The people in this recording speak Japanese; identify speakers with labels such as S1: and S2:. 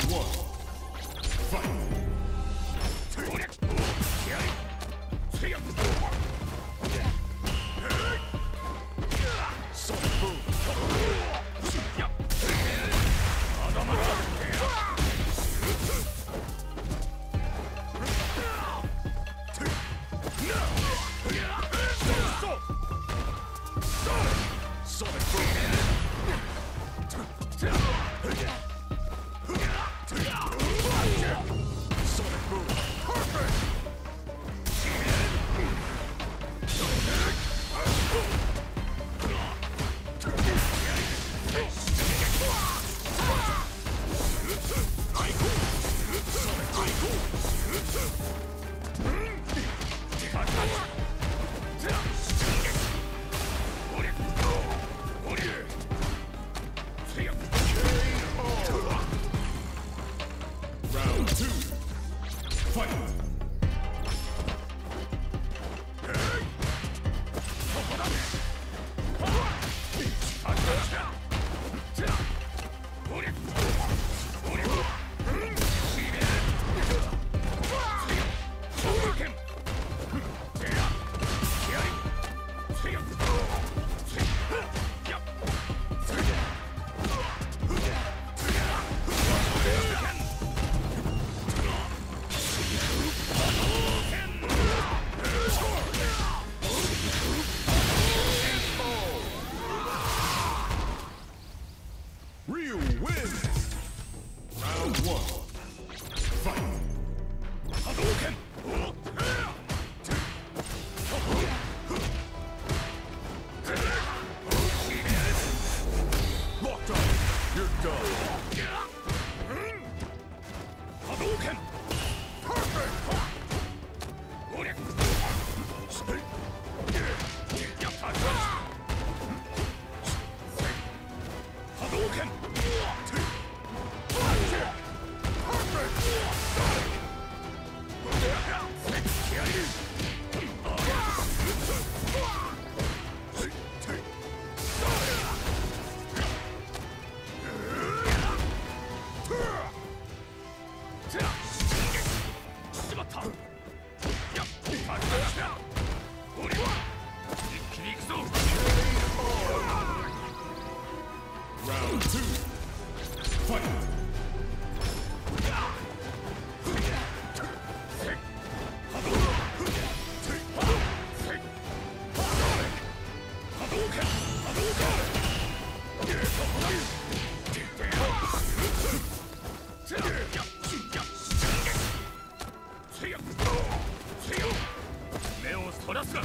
S1: one. Fight. Fight! go. Round one. Fight.
S2: 目をそ殺すな